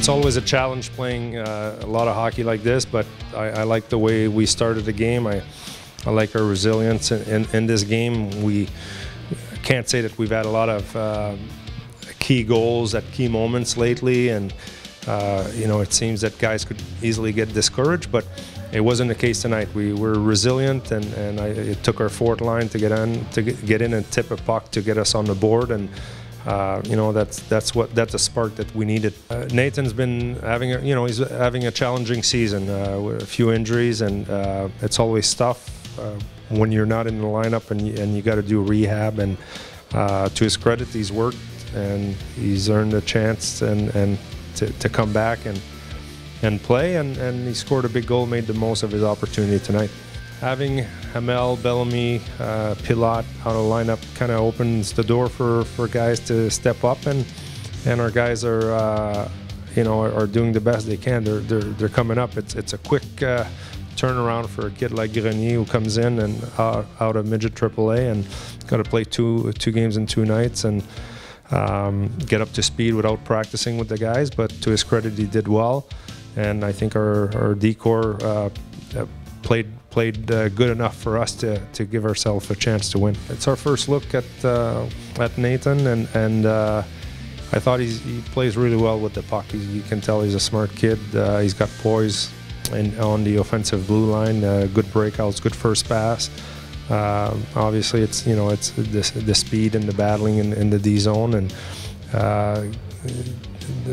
It's always a challenge playing uh, a lot of hockey like this, but I, I, like the way we started the game. I, I like our resilience in, in, in this game. We can't say that we've had a lot of uh, key goals at key moments lately, and uh, you know it seems that guys could easily get discouraged, but it wasn't the case tonight. We were resilient, and, and I, it took our fourth line to get in to get in and tip a puck to get us on the board, and uh, you know that's that's what that's a spark that we needed. Uh, Nathan's been having a you know he's having a challenging season uh, with a few injuries, and uh, it's always tough uh, when you're not in the lineup and you, and you got to do rehab. And to his credit, he's worked and he's earned a chance and and to, to come back and and play, and, and he scored a big goal, made the most of his opportunity tonight. Having Hamel, Bellamy, uh, Pilat out of lineup kind of opens the door for, for guys to step up, and and our guys are uh, you know are, are, doing the best they can. They're they're, they're coming up. It's it's a quick uh, turnaround for a kid like Grenier who comes in and uh, out of midget AAA and got to play two two games in two nights and. Um, get up to speed without practicing with the guys, but to his credit, he did well and I think our, our D corps uh, uh, played played uh, good enough for us to, to give ourselves a chance to win. It's our first look at uh, at Nathan, and and uh, I thought he plays really well with the puck. He's, you can tell he's a smart kid. Uh, he's got poise in, on the offensive blue line. good breakouts, good first pass. obviously, it's you know it's the, the speed and the battling in, in the D zone and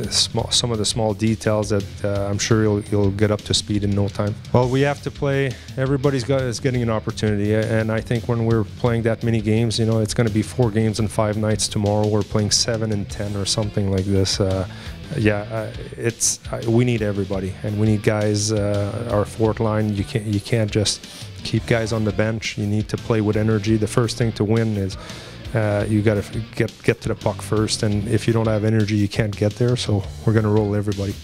small, some of the small details that uh, I'm sure you'll, you'll get up to speed in no time. Well, we have to play. Everybody's got is getting an opportunity, and I think when we're playing that many games, you know, it's going to be four games and five nights tomorrow. We're playing seven and ten or something like this. Uh, yeah, uh, it's uh, we need everybody, and we need guys. Uh, our fourth line, you can't you can't just keep guys on the bench. You need to play with energy. The first thing to win is uh, you got to get get to the puck first, and if you don't have energy, you can't get there. So we're going to roll everybody.